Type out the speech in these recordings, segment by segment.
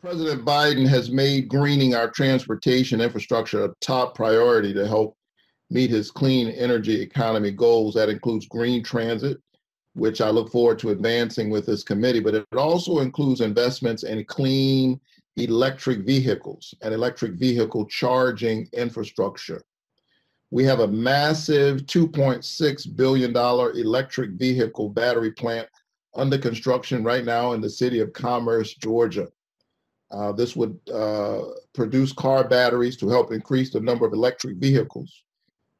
President Biden has made greening our transportation infrastructure a top priority to help meet his clean energy economy goals. That includes green transit, which I look forward to advancing with this committee, but it also includes investments in clean electric vehicles and electric vehicle charging infrastructure. We have a massive $2.6 billion electric vehicle battery plant under construction right now in the city of Commerce, Georgia. Uh, this would uh, produce car batteries to help increase the number of electric vehicles,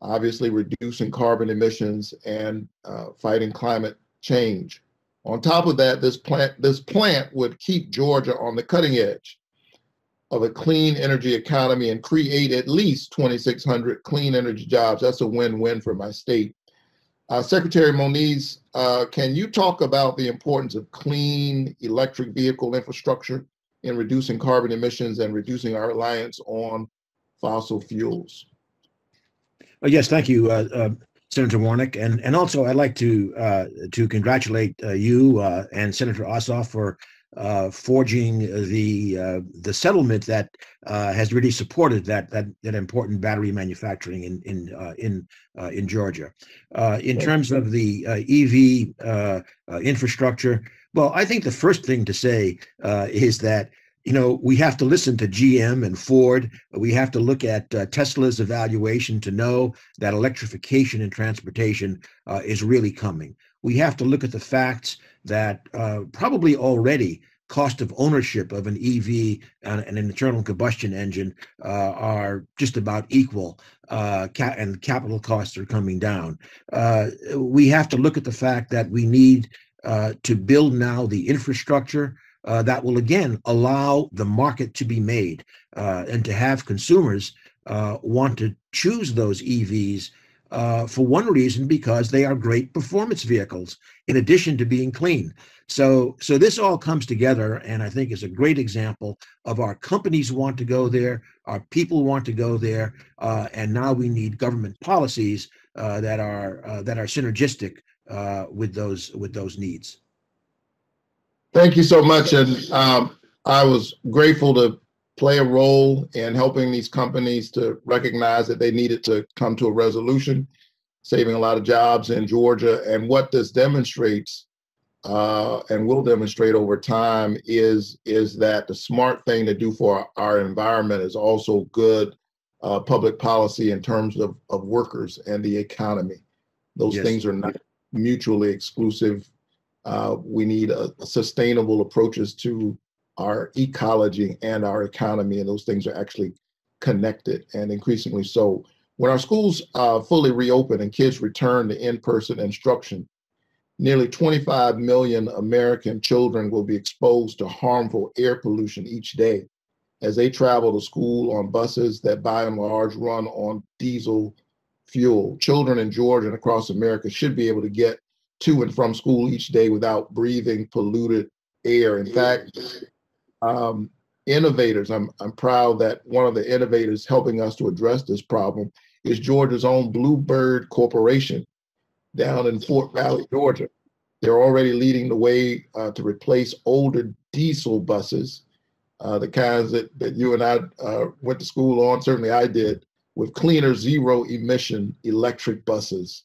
obviously reducing carbon emissions and uh, fighting climate change. On top of that, this plant this plant would keep Georgia on the cutting edge of a clean energy economy and create at least 2,600 clean energy jobs. That's a win-win for my state. Uh, Secretary Moniz, uh, can you talk about the importance of clean electric vehicle infrastructure in reducing carbon emissions and reducing our reliance on fossil fuels? Uh, yes, thank you, uh, uh, Senator Warnock, and and also I'd like to uh, to congratulate you and Senator Ossoff for uh, forging the uh, the settlement that uh, has really supported that that that important battery manufacturing in in uh, in uh, in Georgia. Uh, in terms of the EV infrastructure, well, I think the first thing to say is that you know we have to listen to GM and Ford. We have to look at Tesla's evaluation to know that electrification in transportation is really coming. We have to look at the facts that uh, probably already cost of ownership of an EV and an internal combustion engine uh, are just about equal, uh, ca- and capital costs are coming down. Uh, we have to look at the fact that we need uh, to build now the infrastructure uh, that will again allow the market to be made and to have consumers want to choose those EVs uh, for one reason because they are great performance vehicles in addition to being clean. So so this all comes together and i think is a great example of our companies want to go there our people want to go there uh, and now we need government policies uh, that are uh, that are synergistic uh, with those with those needs thank you so much and um, i was grateful to play a role in helping these companies to recognize that they needed to come to a resolution, saving a lot of jobs in Georgia. And what this demonstrates uh, and will demonstrate over time is is that the smart thing to do for our environment is also good uh, public policy in terms of, of workers and the economy. Those yes. things are not mutually exclusive. Uh, we need a, a sustainable approaches to our ecology and our economy, and those things are actually connected and increasingly so. When our schools uh, fully reopen and kids return to in person instruction, nearly 25 million American children will be exposed to harmful air pollution each day as they travel to school on buses that by and large run on diesel fuel. Children in Georgia and across America should be able to get to and from school each day without breathing polluted air. In fact, um, innovators. I'm, I'm proud that one of the innovators helping us to address this problem is Georgia's own Bluebird Corporation down in Fort Valley, Georgia. They're already leading the way uh, to replace older diesel buses, uh, the kinds that, that you and I uh, went to school on, certainly I did, with cleaner zero emission electric buses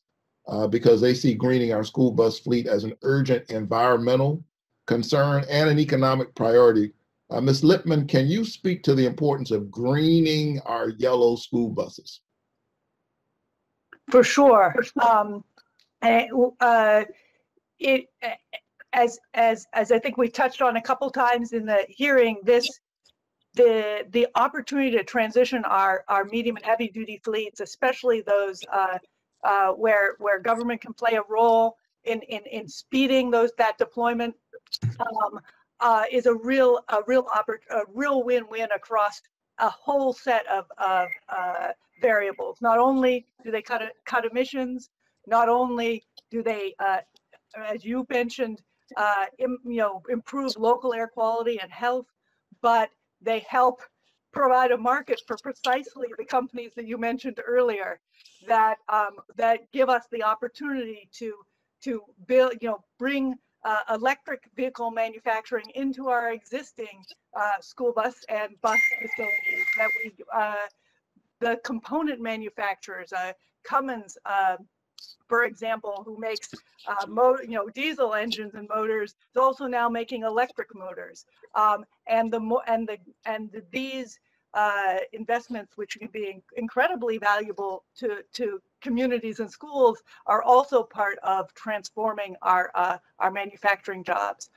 uh, because they see greening our school bus fleet as an urgent environmental concern and an economic priority uh, Ms. Lippman, can you speak to the importance of greening our yellow school buses? For sure. Um, uh, it, as as as I think we touched on a couple times in the hearing, this the the opportunity to transition our our medium and heavy duty fleets, especially those uh, uh, where where government can play a role in in in speeding those that deployment. Um, uh, is a real a real oppor- a real win-win across a whole set of, of uh, variables. Not only do they cut cut emissions, not only do they, uh, as you mentioned, uh, Im, you know, improve local air quality and health, but they help provide a market for precisely the companies that you mentioned earlier that um, that give us the opportunity to to build, you know, bring uh, electric vehicle manufacturing into our existing uh, school bus and bus facilities. That we, uh, the component manufacturers, uh, Cummins, uh, for example, who makes uh, you know diesel engines and motors, is also now making electric motors. Um, and the mo- and the and the, these uh, investments, which can be in- incredibly valuable to to communities and schools, are also part of transforming our uh, our manufacturing jobs.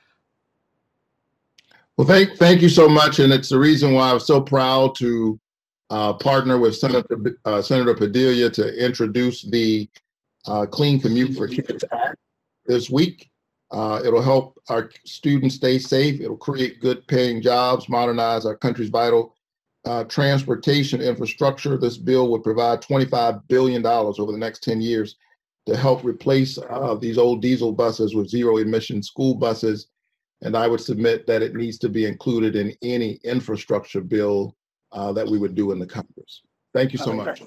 Well, thank, thank you so much. And it's the reason why I'm so proud to uh, partner with Senator, uh, Senator Padilla to introduce the uh, Clean Commute for Kids Act this week. Uh, it'll help our students stay safe. It'll create good paying jobs, modernize our country's vital uh, transportation infrastructure. This bill would provide $25 billion over the next 10 years to help replace uh, these old diesel buses with zero emission school buses. And I would submit that it needs to be included in any infrastructure bill uh, that we would do in the Congress. Thank you so much.